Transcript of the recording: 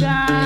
sky.